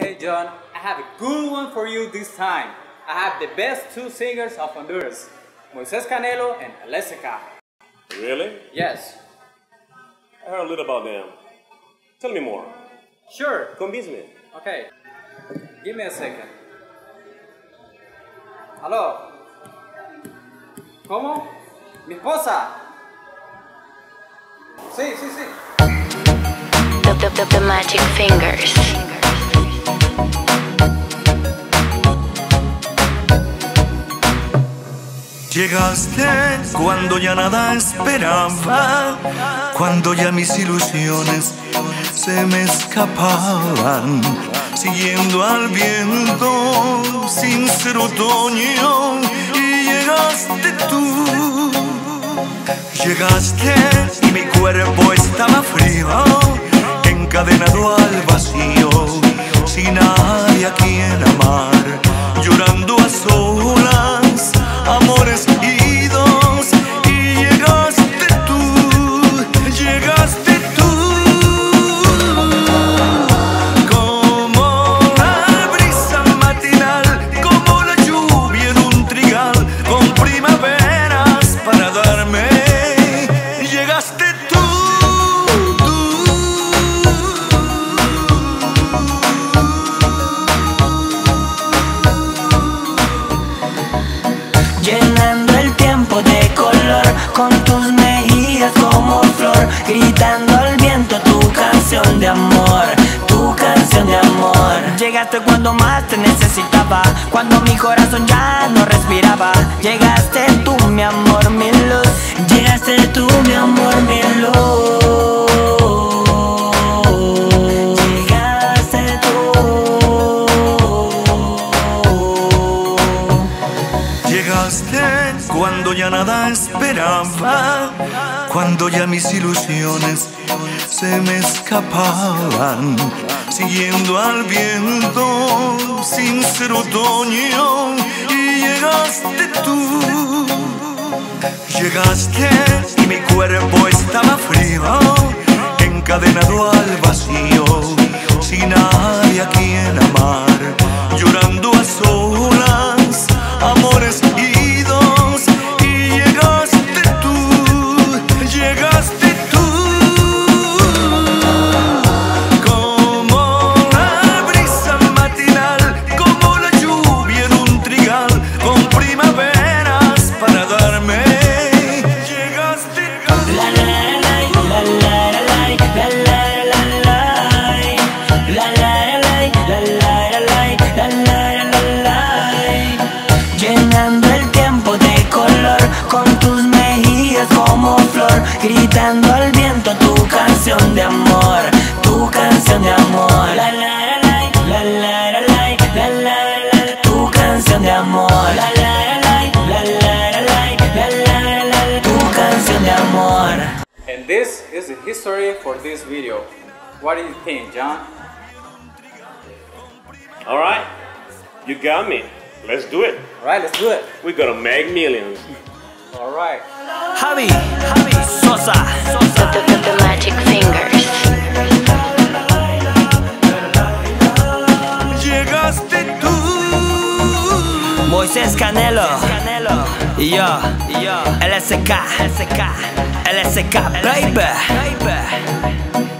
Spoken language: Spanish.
Hey John, I have a good one for you this time. I have the best two singers of Honduras, Moises Canelo and Alessica. Really? Yes. I heard a little about them. Tell me more. Sure. Convince me. Okay. Give me a second. Aló. ¿Cómo? Mi esposa. Sí, sí, sí. The, the, the, the magic fingers. Llegaste cuando ya nada esperaba, cuando ya mis ilusiones se me escapaban, siguiendo al viento sin ser otoño y llegaste tú. Llegaste y mi cuerpo estaba frío, encadenado al vacío, sin nadie a quien amar, llorando Llenando el tiempo de color con tus mejillas como flor, gritando al viento tu canción de amor, tu canción de amor. Llegaste cuando más te necesitaba, cuando mi corazón ya no Llegaste tú, mi amor, mi luz. Llegaste tú, mi amor, mi luz. Llegaste tú. llegaste cuando ya nada esperaba, cuando ya mis ilusiones se me escapaban, siguiendo al viento sin ser otoño Llegaste y mi cuerpo estaba frío, encadenado al vacío, sin this is the history for this video. What do you think, John? All right. You got me. Let's do it. Alright, let's do it. We're gonna make millions. Alright. Javi, Javi Sosa, The, Sosa. the, the, the magic fingers. Llegaste tú. Moisés Canelo, y yo, yo, LSK, LSK, LSK, baby, baby.